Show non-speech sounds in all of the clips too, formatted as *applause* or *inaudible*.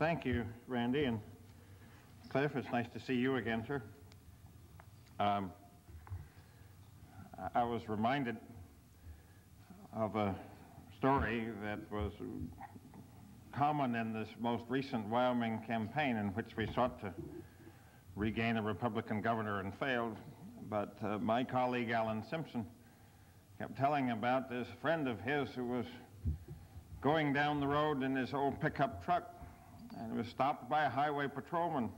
Thank you, Randy. And Cliff, it's nice to see you again, sir. Um, I was reminded of a story that was common in this most recent Wyoming campaign in which we sought to regain a Republican governor and failed. But uh, my colleague Alan Simpson kept telling about this friend of his who was going down the road in his old pickup truck and was stopped by a highway patrolman.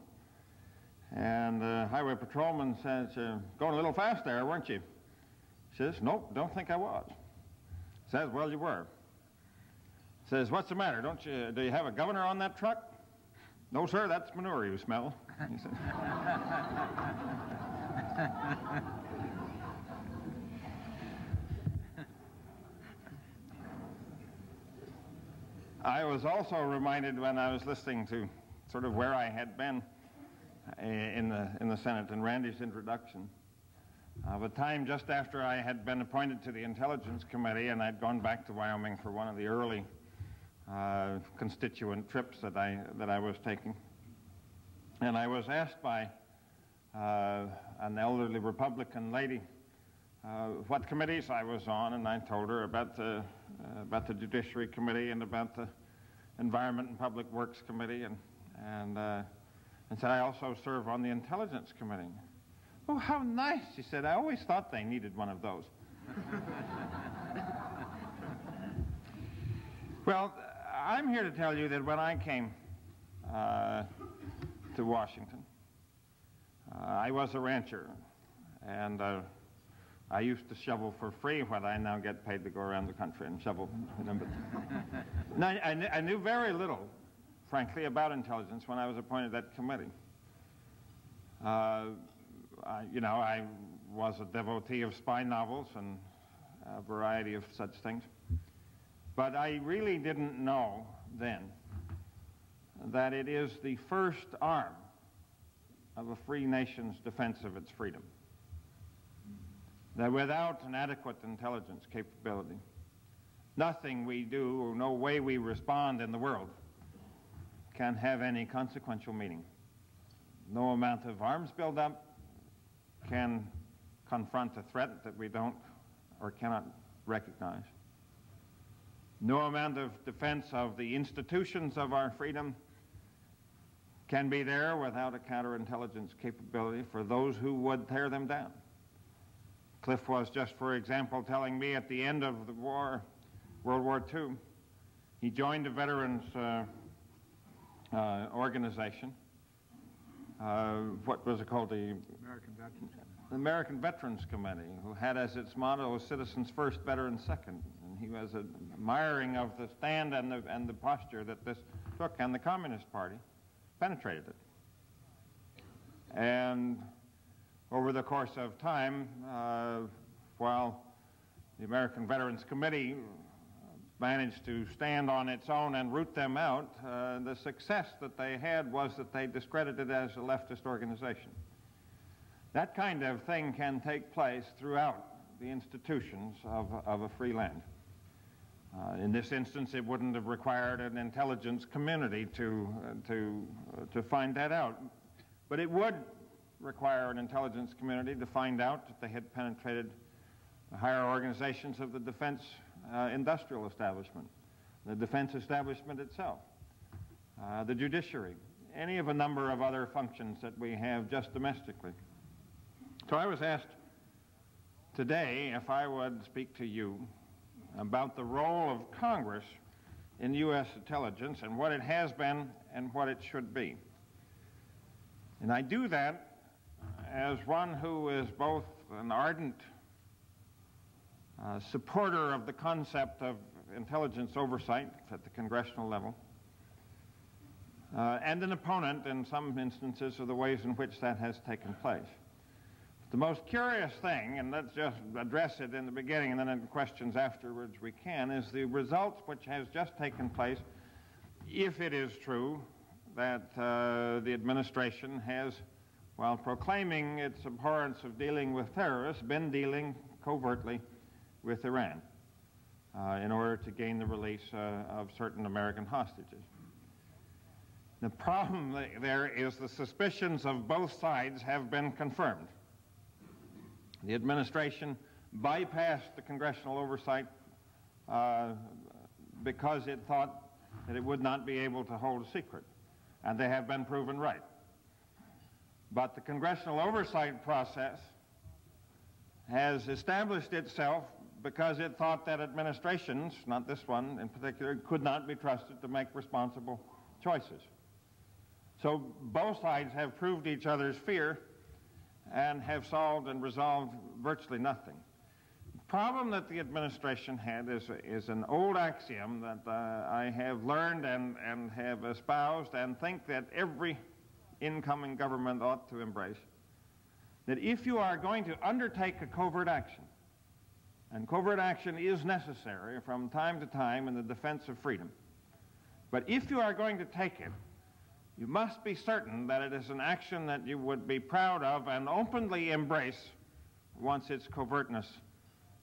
And the highway patrolman says, uh, going a little fast there, weren't you? He says, nope, don't think I was. Says, well, you were. Says, what's the matter? Don't you, do you have a governor on that truck? No, sir, that's manure you smell. He. *laughs* I was also reminded when I was listening to sort of where I had been uh, in the, in the Senate in Randy's introduction of a time just after I had been appointed to the Intelligence Committee and I'd gone back to Wyoming for one of the early uh, constituent trips that I, that I was taking. And I was asked by uh, an elderly Republican lady uh, what committees I was on, and I told her about the, uh, about the Judiciary Committee and about the Environment and Public Works Committee, and, and, uh, and said I also serve on the Intelligence Committee. Oh, how nice, she said. I always thought they needed one of those. *laughs* well, I'm here to tell you that when I came uh, to Washington, uh, I was a rancher, and uh, I used to shovel for free what I now get paid to go around the country and shovel. *laughs* now, I, kn I, knew very little, frankly, about intelligence when I was appointed to that committee. Uh, I, you know, I was a devotee of spy novels and a variety of such things. But I really didn't know then that it is the first arm of a free nation's defense of its freedom that without an adequate intelligence capability, nothing we do or no way we respond in the world can have any consequential meaning. No amount of arms buildup can confront a threat that we don't or cannot recognize. No amount of defense of the institutions of our freedom can be there without a counterintelligence capability for those who would tear them down. Cliff was just, for example, telling me at the end of the war, World War II, he joined a veterans uh, uh, organization. Uh, what was it called? The American Veterans the American Veterans Committee, who had as its motto citizens first, veterans second. And he was admiring of the stand and the, and the posture that this took, and the Communist Party penetrated it. And over the course of time, uh, while the American Veterans Committee managed to stand on its own and root them out, uh, the success that they had was that they discredited it as a leftist organization. That kind of thing can take place throughout the institutions of, of a free land. Uh, in this instance, it wouldn't have required an intelligence community to, uh, to, uh, to find that out. But it would require an intelligence community to find out that they had penetrated the higher organizations of the defense uh, industrial establishment, the defense establishment itself, uh, the judiciary, any of a number of other functions that we have just domestically. So I was asked today if I would speak to you about the role of Congress in U.S. intelligence and what it has been and what it should be. And I do that as one who is both an ardent uh, supporter of the concept of intelligence oversight at the congressional level, uh, and an opponent in some instances of the ways in which that has taken place. The most curious thing, and let's just address it in the beginning and then in questions afterwards we can, is the results which has just taken place, if it is true that uh, the administration has, while proclaiming its abhorrence of dealing with terrorists, been dealing covertly with Iran uh, in order to gain the release uh, of certain American hostages. The problem there is the suspicions of both sides have been confirmed. The administration bypassed the congressional oversight uh, because it thought that it would not be able to hold a secret, and they have been proven right. But the congressional oversight process has established itself because it thought that administrations, not this one in particular, could not be trusted to make responsible choices. So both sides have proved each other's fear and have solved and resolved virtually nothing. The problem that the administration had is, is an old axiom that uh, I have learned and, and have espoused and think that every incoming government ought to embrace, that if you are going to undertake a covert action, and covert action is necessary from time to time in the defense of freedom, but if you are going to take it, you must be certain that it is an action that you would be proud of and openly embrace once its covertness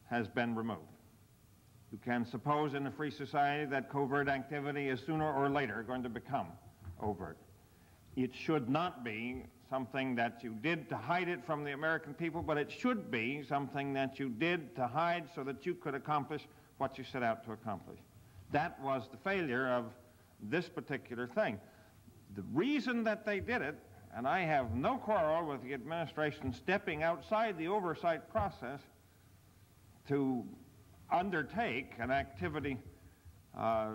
has been removed. You can suppose in a free society that covert activity is sooner or later going to become overt. It should not be something that you did to hide it from the American people, but it should be something that you did to hide so that you could accomplish what you set out to accomplish. That was the failure of this particular thing. The reason that they did it, and I have no quarrel with the administration stepping outside the oversight process to undertake an activity uh,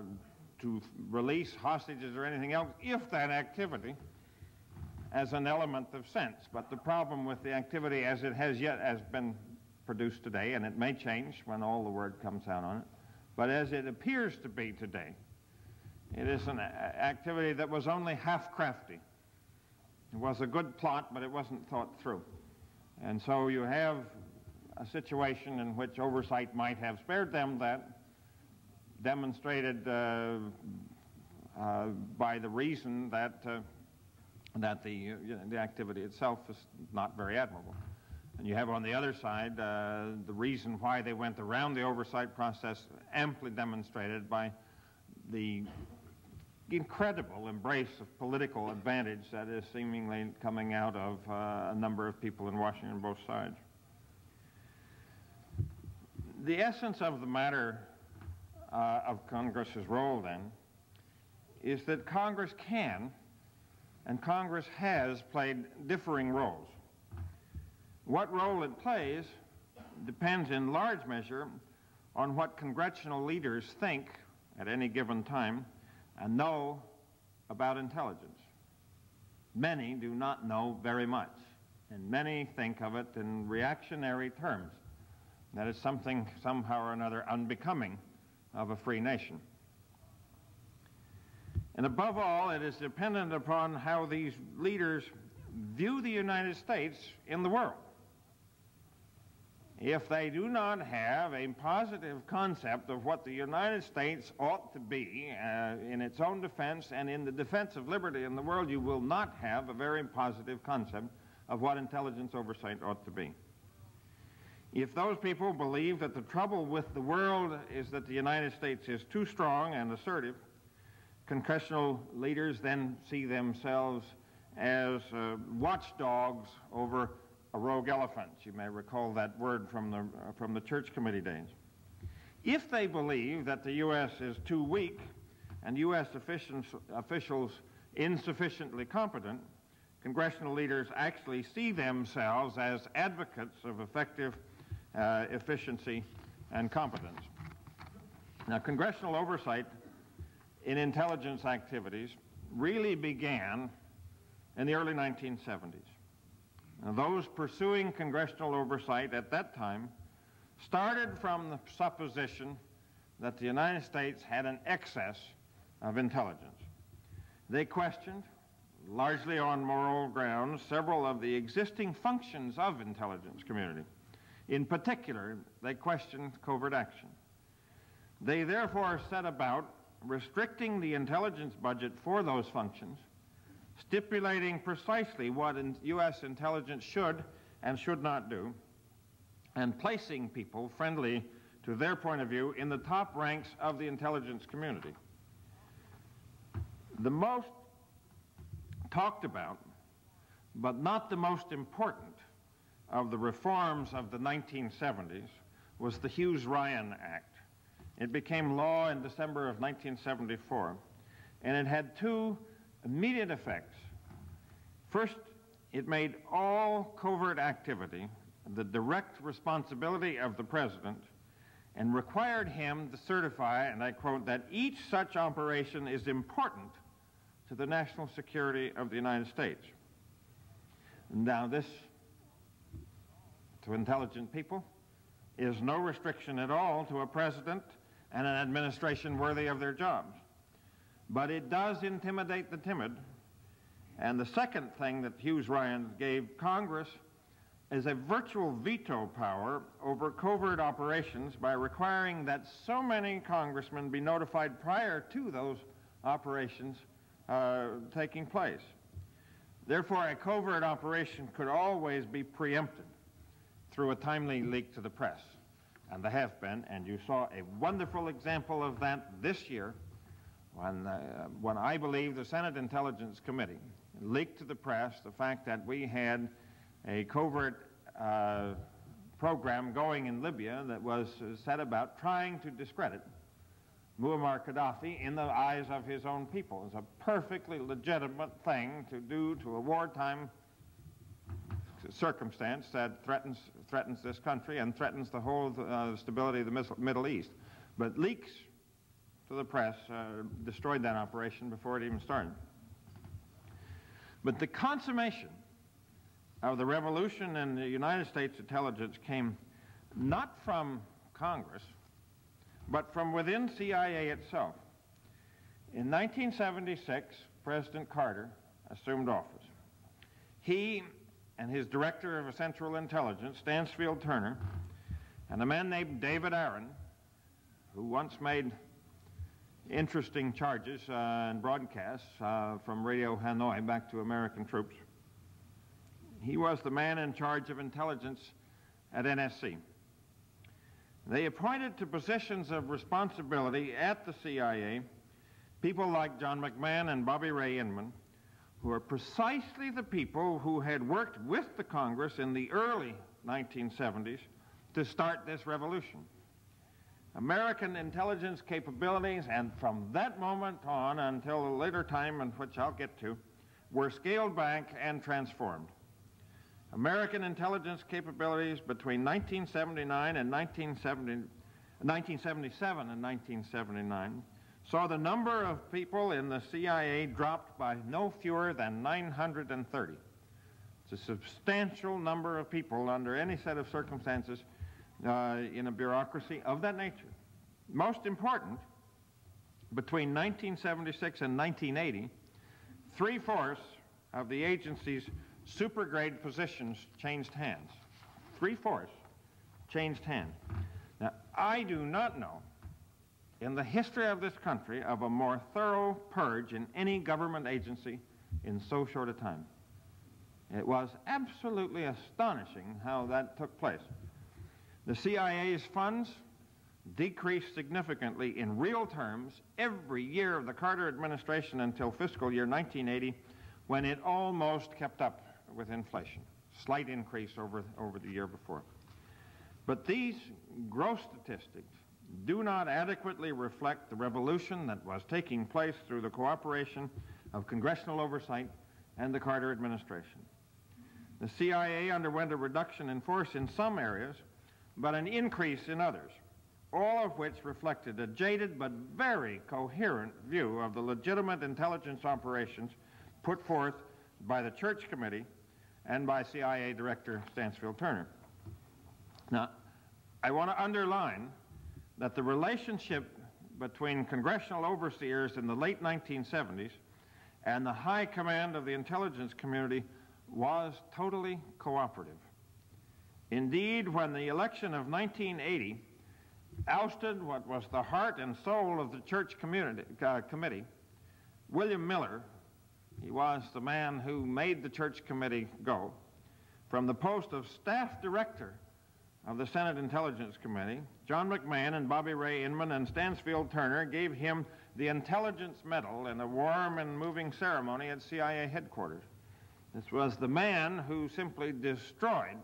to release hostages or anything else, if that activity as an element of sense. But the problem with the activity as it has yet has been produced today, and it may change when all the word comes out on it, but as it appears to be today, it is an activity that was only half crafty. It was a good plot, but it wasn't thought through. And so you have a situation in which oversight might have spared them that demonstrated uh, uh, by the reason that uh, that the, you know, the activity itself is not very admirable. And you have on the other side uh, the reason why they went around the oversight process amply demonstrated by the incredible embrace of political advantage that is seemingly coming out of uh, a number of people in Washington both sides. The essence of the matter uh, of Congress's role, then, is that Congress can and Congress has played differing roles. What role it plays depends in large measure on what congressional leaders think at any given time and know about intelligence. Many do not know very much, and many think of it in reactionary terms. That is something somehow or another unbecoming of a free nation. And above all, it is dependent upon how these leaders view the United States in the world. If they do not have a positive concept of what the United States ought to be uh, in its own defense and in the defense of liberty in the world, you will not have a very positive concept of what intelligence oversight ought to be. If those people believe that the trouble with the world is that the United States is too strong and assertive, Congressional leaders then see themselves as uh, watchdogs over a rogue elephant. You may recall that word from the, uh, from the church committee days. If they believe that the U.S. is too weak and U.S. officials, officials insufficiently competent, congressional leaders actually see themselves as advocates of effective uh, efficiency and competence. Now, congressional oversight in intelligence activities really began in the early 1970s. Now, those pursuing congressional oversight at that time started from the supposition that the United States had an excess of intelligence. They questioned, largely on moral grounds, several of the existing functions of intelligence community. In particular, they questioned covert action. They therefore set about restricting the intelligence budget for those functions, stipulating precisely what in U.S. intelligence should and should not do, and placing people friendly to their point of view in the top ranks of the intelligence community. The most talked about, but not the most important of the reforms of the 1970s was the Hughes-Ryan Act. It became law in December of 1974, and it had two immediate effects. First, it made all covert activity the direct responsibility of the president and required him to certify, and I quote, that each such operation is important to the national security of the United States. Now, this, to intelligent people, is no restriction at all to a president and an administration worthy of their jobs. But it does intimidate the timid. And the second thing that Hughes-Ryan gave Congress is a virtual veto power over covert operations by requiring that so many congressmen be notified prior to those operations uh, taking place. Therefore, a covert operation could always be preempted through a timely leak to the press. And there have been, and you saw a wonderful example of that this year when, uh, when I believe the Senate Intelligence Committee leaked to the press the fact that we had a covert uh, program going in Libya that was uh, set about trying to discredit Muammar Gaddafi in the eyes of his own people. It's a perfectly legitimate thing to do to a wartime circumstance that threatens, threatens this country and threatens the whole uh, stability of the Middle East. But leaks to the press uh, destroyed that operation before it even started. But the consummation of the revolution in the United States intelligence came not from Congress, but from within CIA itself. In 1976, President Carter assumed office. He and his director of Central Intelligence, Stansfield Turner, and a man named David Aaron, who once made interesting charges uh, and broadcasts uh, from Radio Hanoi back to American troops. He was the man in charge of intelligence at NSC. They appointed to positions of responsibility at the CIA people like John McMahon and Bobby Ray Inman, who are precisely the people who had worked with the Congress in the early 1970s to start this revolution. American intelligence capabilities, and from that moment on until a later time, in which I'll get to, were scaled back and transformed. American intelligence capabilities between 1979 and 1970, 1977 and 1979 saw the number of people in the CIA dropped by no fewer than 930. It's a substantial number of people under any set of circumstances uh, in a bureaucracy of that nature. Most important, between 1976 and 1980, three-fourths of the agency's supergrade positions changed hands. Three-fourths changed hands. Now, I do not know in the history of this country of a more thorough purge in any government agency in so short a time. It was absolutely astonishing how that took place. The CIA's funds decreased significantly in real terms every year of the Carter administration until fiscal year 1980 when it almost kept up with inflation. Slight increase over, over the year before. But these gross statistics do not adequately reflect the revolution that was taking place through the cooperation of congressional oversight and the Carter administration. The CIA underwent a reduction in force in some areas, but an increase in others, all of which reflected a jaded but very coherent view of the legitimate intelligence operations put forth by the Church Committee and by CIA Director Stansfield Turner. Now, I want to underline that the relationship between congressional overseers in the late 1970s and the high command of the intelligence community was totally cooperative. Indeed, when the election of 1980 ousted what was the heart and soul of the church uh, committee, William Miller, he was the man who made the church committee go, from the post of staff director of the Senate Intelligence Committee, John McMahon and Bobby Ray Inman and Stansfield Turner gave him the Intelligence Medal in a warm and moving ceremony at CIA headquarters. This was the man who simply destroyed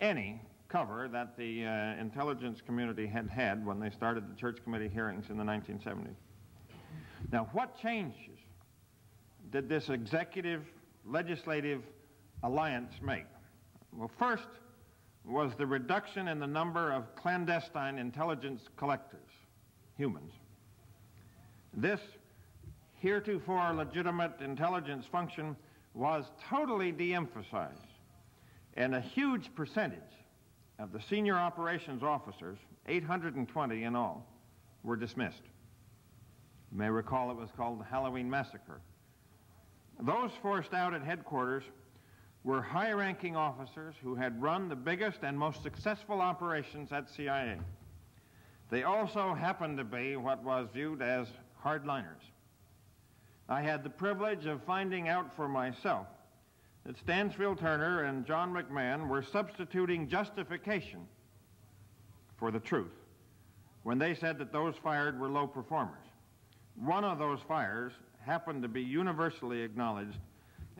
any cover that the uh, intelligence community had had when they started the church committee hearings in the 1970s. Now, what changes did this executive legislative alliance make? Well, first was the reduction in the number of clandestine intelligence collectors, humans. This heretofore legitimate intelligence function was totally de-emphasized, and a huge percentage of the senior operations officers, 820 in all, were dismissed. You may recall it was called the Halloween Massacre. Those forced out at headquarters were high-ranking officers who had run the biggest and most successful operations at CIA. They also happened to be what was viewed as hardliners. I had the privilege of finding out for myself that Stansfield Turner and John McMahon were substituting justification for the truth when they said that those fired were low performers. One of those fires happened to be universally acknowledged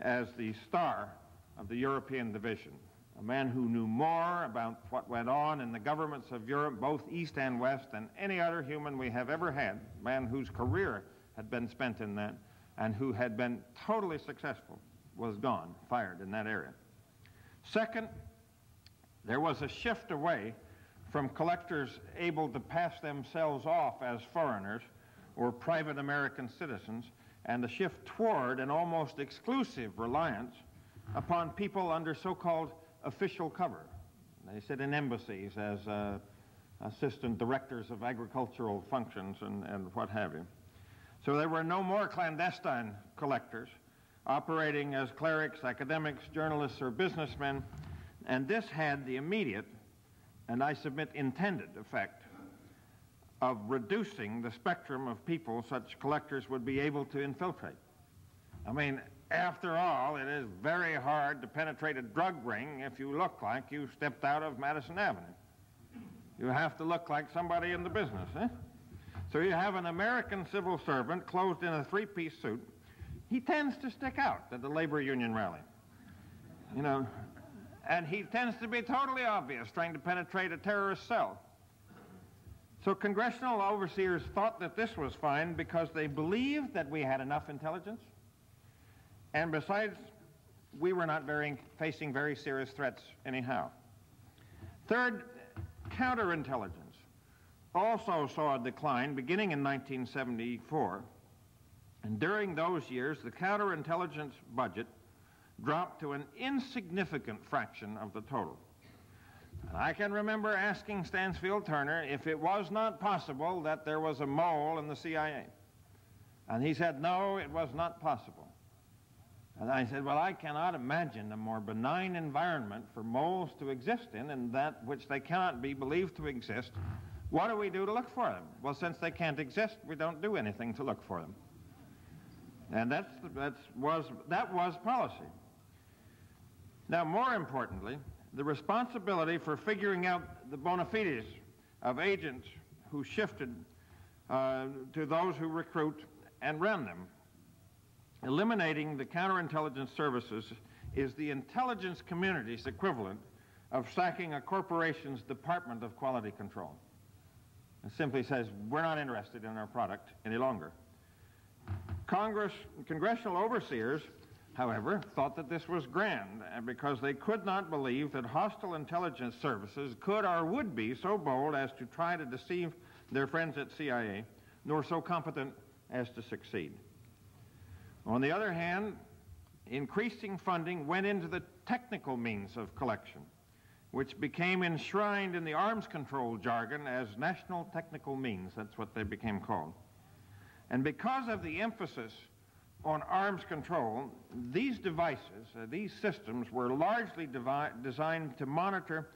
as the star of the European division, a man who knew more about what went on in the governments of Europe, both East and West, than any other human we have ever had, a man whose career had been spent in that, and who had been totally successful, was gone, fired in that area. Second, there was a shift away from collectors able to pass themselves off as foreigners or private American citizens, and a shift toward an almost exclusive reliance upon people under so-called official cover. They sit in embassies as uh, assistant directors of agricultural functions and, and what have you. So there were no more clandestine collectors operating as clerics, academics, journalists, or businessmen, and this had the immediate, and I submit intended, effect of reducing the spectrum of people such collectors would be able to infiltrate. I mean, after all, it is very hard to penetrate a drug ring if you look like you stepped out of Madison Avenue. You have to look like somebody in the business, eh? So you have an American civil servant clothed in a three-piece suit. He tends to stick out at the labor union rally. You know, and he tends to be totally obvious trying to penetrate a terrorist cell. So congressional overseers thought that this was fine because they believed that we had enough intelligence and besides, we were not very, facing very serious threats anyhow. Third, counterintelligence also saw a decline beginning in 1974. And during those years, the counterintelligence budget dropped to an insignificant fraction of the total. And I can remember asking Stansfield Turner if it was not possible that there was a mole in the CIA. And he said, no, it was not possible. And I said, well, I cannot imagine a more benign environment for moles to exist in and that which they cannot be believed to exist. What do we do to look for them? Well, since they can't exist, we don't do anything to look for them. And that's, that's was, that was policy. Now, more importantly, the responsibility for figuring out the bona fides of agents who shifted uh, to those who recruit and run them eliminating the counterintelligence services is the intelligence community's equivalent of sacking a corporation's Department of Quality Control. It simply says, we're not interested in our product any longer. Congress, congressional overseers, however, thought that this was grand because they could not believe that hostile intelligence services could or would be so bold as to try to deceive their friends at CIA, nor so competent as to succeed. On the other hand, increasing funding went into the technical means of collection, which became enshrined in the arms control jargon as national technical means. That's what they became called. And because of the emphasis on arms control, these devices, uh, these systems, were largely designed to monitor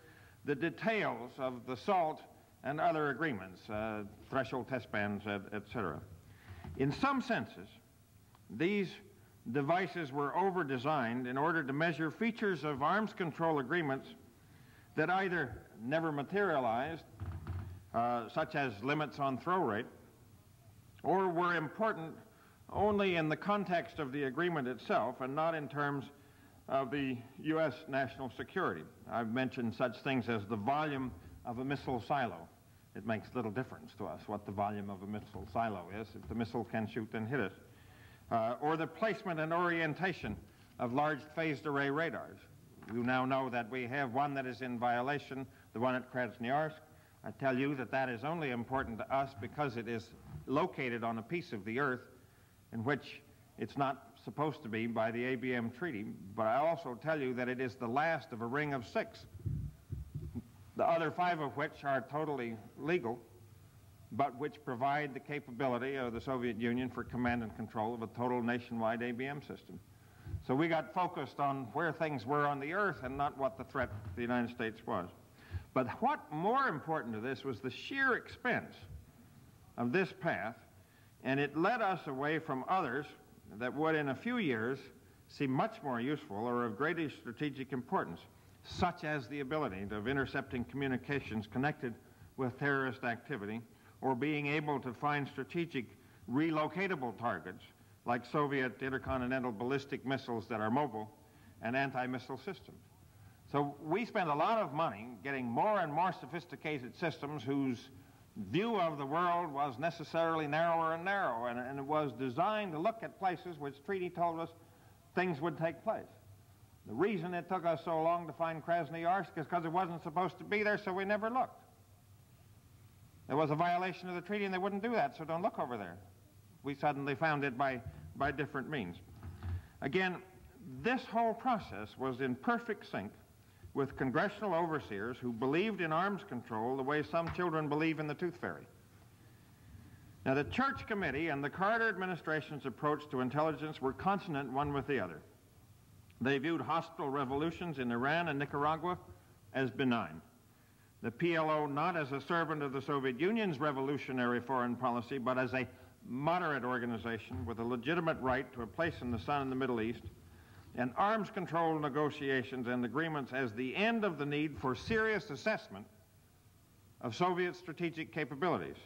the details of the SALT and other agreements, uh, threshold test bans, bands, etc. In some senses, these devices were over-designed in order to measure features of arms control agreements that either never materialized, uh, such as limits on throw rate, or were important only in the context of the agreement itself and not in terms of the U.S. national security. I've mentioned such things as the volume of a missile silo. It makes little difference to us what the volume of a missile silo is if the missile can shoot and hit us. Uh, or the placement and orientation of large phased array radars. You now know that we have one that is in violation, the one at Krasnoyarsk. I tell you that that is only important to us because it is located on a piece of the earth in which it's not supposed to be by the ABM treaty, but I also tell you that it is the last of a ring of six, the other five of which are totally legal, but which provide the capability of the Soviet Union for command and control of a total nationwide ABM system. So we got focused on where things were on the earth and not what the threat to the United States was. But what more important to this was the sheer expense of this path, and it led us away from others that would in a few years seem much more useful or of greater strategic importance, such as the ability of intercepting communications connected with terrorist activity or being able to find strategic relocatable targets like Soviet intercontinental ballistic missiles that are mobile and anti-missile systems. So we spent a lot of money getting more and more sophisticated systems whose view of the world was necessarily narrower and narrower, and, and, it was designed to look at places which treaty told us things would take place. The reason it took us so long to find Krasnoyarsk is because it wasn't supposed to be there, so we never looked. There was a violation of the treaty, and they wouldn't do that, so don't look over there. We suddenly found it by, by different means. Again, this whole process was in perfect sync with congressional overseers who believed in arms control the way some children believe in the tooth fairy. Now, the Church Committee and the Carter administration's approach to intelligence were consonant one with the other. They viewed hostile revolutions in Iran and Nicaragua as benign. The PLO not as a servant of the Soviet Union's revolutionary foreign policy, but as a moderate organization with a legitimate right to a place in the sun in the Middle East and arms control negotiations and agreements as the end of the need for serious assessment of Soviet strategic capabilities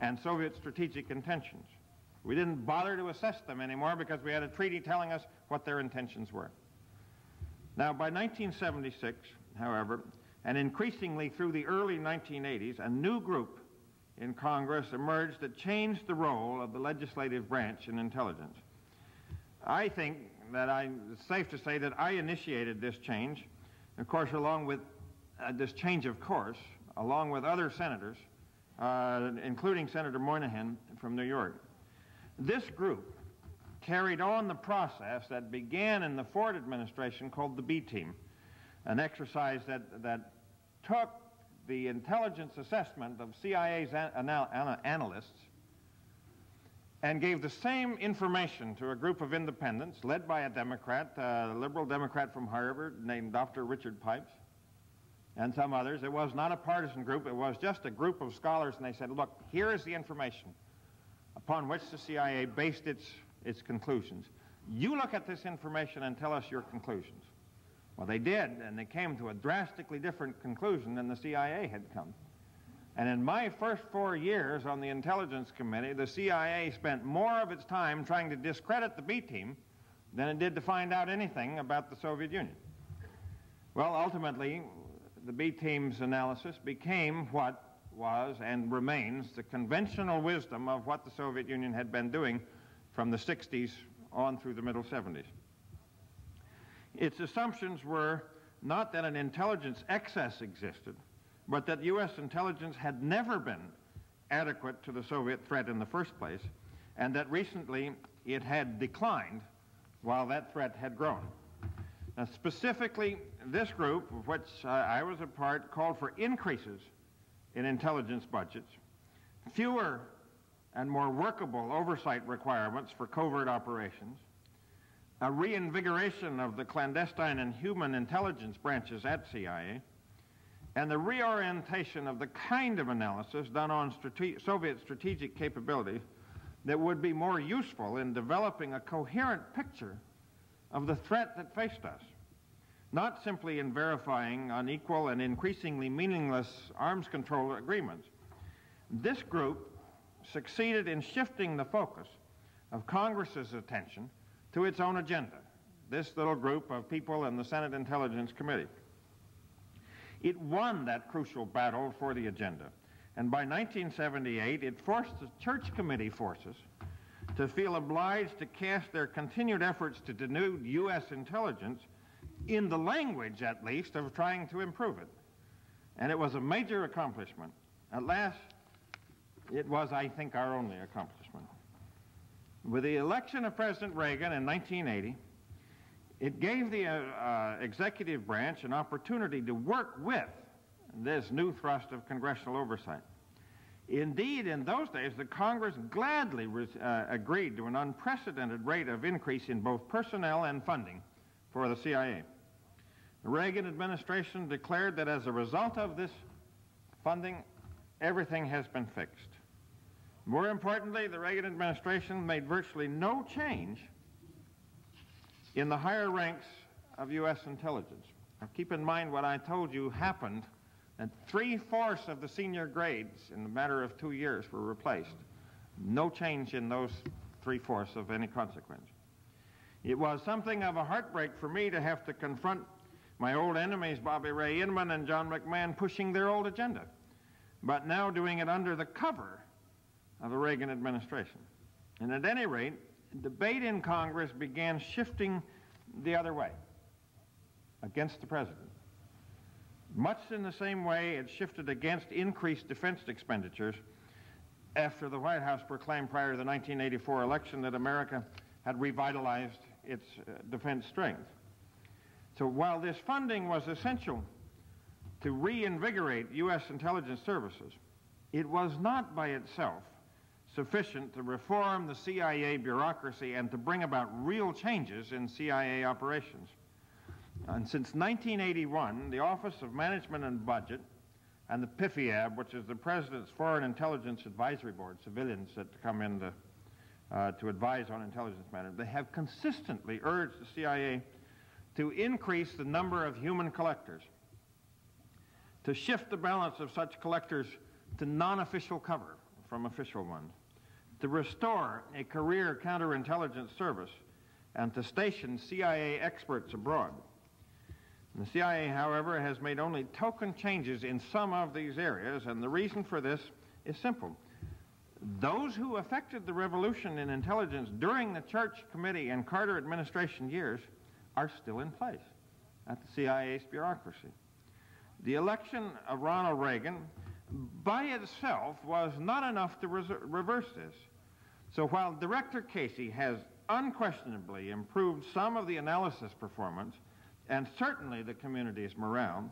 and Soviet strategic intentions. We didn't bother to assess them anymore because we had a treaty telling us what their intentions were. Now, by 1976, however, and increasingly through the early 1980s, a new group in Congress emerged that changed the role of the legislative branch in intelligence. I think that I, it's safe to say that I initiated this change, of course, along with uh, this change of course, along with other senators, uh, including Senator Moynihan from New York. This group carried on the process that began in the Ford administration called the B Team, an exercise that, that took the intelligence assessment of CIA's an anal analysts and gave the same information to a group of independents led by a Democrat, a liberal Democrat from Harvard named Dr. Richard Pipes, and some others. It was not a partisan group, it was just a group of scholars, and they said, look, here is the information upon which the CIA based its, its conclusions. You look at this information and tell us your conclusions. Well, they did, and they came to a drastically different conclusion than the CIA had come. And in my first four years on the Intelligence Committee, the CIA spent more of its time trying to discredit the B team than it did to find out anything about the Soviet Union. Well, ultimately, the B team's analysis became what was and remains the conventional wisdom of what the Soviet Union had been doing from the 60s on through the middle 70s. Its assumptions were not that an intelligence excess existed, but that U.S. intelligence had never been adequate to the Soviet threat in the first place, and that recently it had declined while that threat had grown. Now, specifically, this group, of which uh, I was a part, called for increases in intelligence budgets, fewer and more workable oversight requirements for covert operations, a reinvigoration of the clandestine and human intelligence branches at CIA, and the reorientation of the kind of analysis done on strate Soviet strategic capabilities that would be more useful in developing a coherent picture of the threat that faced us. not simply in verifying unequal and increasingly meaningless arms control agreements. This group succeeded in shifting the focus of Congress's attention to its own agenda, this little group of people in the Senate Intelligence Committee. It won that crucial battle for the agenda, and by 1978 it forced the Church Committee forces to feel obliged to cast their continued efforts to denude U.S. intelligence in the language, at least, of trying to improve it. And it was a major accomplishment. At last, it was, I think, our only accomplishment. With the election of President Reagan in 1980, it gave the uh, uh, executive branch an opportunity to work with this new thrust of congressional oversight. Indeed, in those days, the Congress gladly uh, agreed to an unprecedented rate of increase in both personnel and funding for the CIA. The Reagan administration declared that as a result of this funding, everything has been fixed. More importantly, the Reagan administration made virtually no change in the higher ranks of U.S. intelligence. Now, keep in mind what I told you happened, and three-fourths of the senior grades in a matter of two years were replaced. No change in those three-fourths of any consequence. It was something of a heartbreak for me to have to confront my old enemies, Bobby Ray Inman and John McMahon, pushing their old agenda, but now doing it under the cover of the Reagan administration. And at any rate, debate in Congress began shifting the other way, against the president. Much in the same way it shifted against increased defense expenditures after the White House proclaimed prior to the 1984 election that America had revitalized its uh, defense strength. So while this funding was essential to reinvigorate U.S. intelligence services, it was not by itself sufficient to reform the CIA bureaucracy and to bring about real changes in CIA operations. And since 1981, the Office of Management and Budget and the PIFIAB, which is the President's Foreign Intelligence Advisory Board, civilians that come in to, uh, to advise on intelligence matters, they have consistently urged the CIA to increase the number of human collectors, to shift the balance of such collectors to non-official cover from official ones, to restore a career counterintelligence service and to station CIA experts abroad. The CIA, however, has made only token changes in some of these areas, and the reason for this is simple. Those who affected the revolution in intelligence during the Church Committee and Carter administration years are still in place at the CIA's bureaucracy. The election of Ronald Reagan by itself was not enough to reverse this. So while Director Casey has unquestionably improved some of the analysis performance and certainly the community's morale,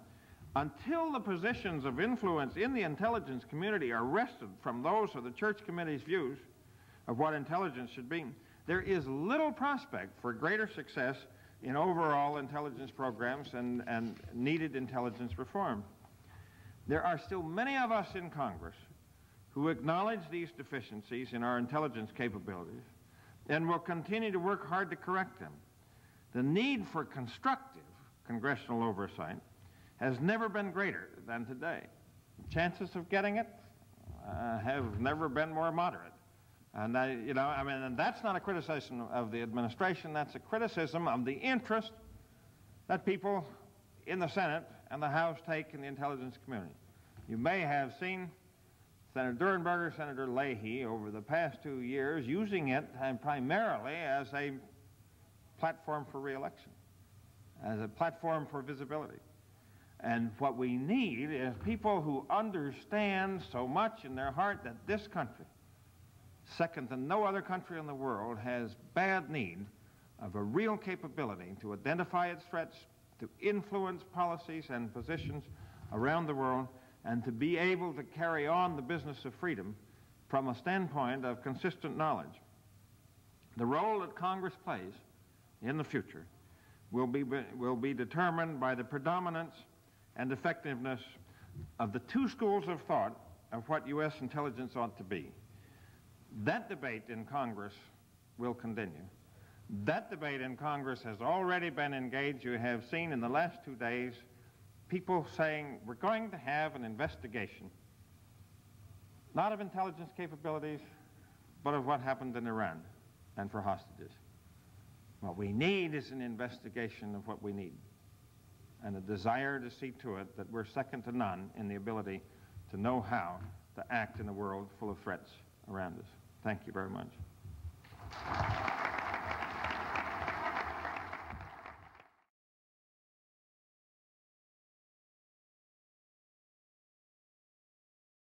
until the positions of influence in the intelligence community are wrested from those of the church committee's views of what intelligence should be, there is little prospect for greater success in overall intelligence programs and, and needed intelligence reform. There are still many of us in Congress who acknowledge these deficiencies in our intelligence capabilities and will continue to work hard to correct them. The need for constructive congressional oversight has never been greater than today. Chances of getting it uh, have never been more moderate. And, I, you know, I mean, and that's not a criticism of the administration, that's a criticism of the interest that people in the Senate and the House take in the intelligence community. You may have seen Senator Durenberger, Senator Leahy over the past two years using it primarily as a platform for reelection, as a platform for visibility. And what we need is people who understand so much in their heart that this country second to no other country in the world, has bad need of a real capability to identify its threats, to influence policies and positions around the world, and to be able to carry on the business of freedom from a standpoint of consistent knowledge. The role that Congress plays in the future will be, will be determined by the predominance and effectiveness of the two schools of thought of what U.S. intelligence ought to be. That debate in Congress will continue. That debate in Congress has already been engaged. You have seen in the last two days people saying we're going to have an investigation, not of intelligence capabilities, but of what happened in Iran and for hostages. What we need is an investigation of what we need and a desire to see to it that we're second to none in the ability to know how to act in a world full of threats around us. Thank you very much.